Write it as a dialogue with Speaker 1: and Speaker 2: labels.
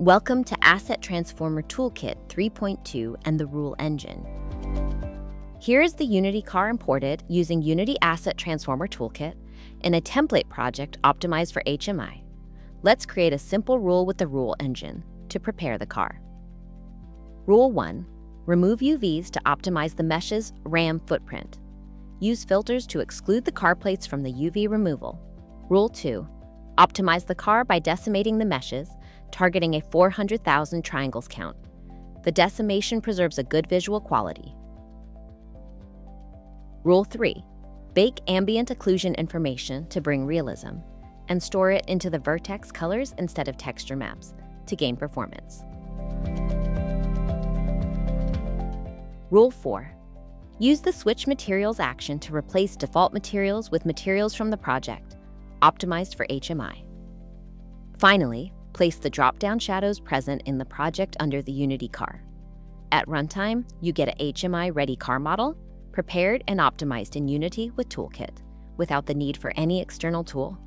Speaker 1: Welcome to Asset Transformer Toolkit 3.2 and the Rule Engine. Here is the Unity car imported using Unity Asset Transformer Toolkit in a template project optimized for HMI. Let's create a simple rule with the Rule Engine to prepare the car. Rule 1. Remove UVs to optimize the mesh's RAM footprint. Use filters to exclude the car plates from the UV removal. Rule 2. Optimize the car by decimating the meshes targeting a 400,000 triangles count. The decimation preserves a good visual quality. Rule 3. Bake ambient occlusion information to bring realism, and store it into the vertex colors instead of texture maps to gain performance. Rule 4. Use the Switch Materials action to replace default materials with materials from the project, optimized for HMI. Finally, Place the drop-down shadows present in the project under the Unity car. At runtime, you get a HMI-ready car model, prepared and optimized in Unity with Toolkit, without the need for any external tool.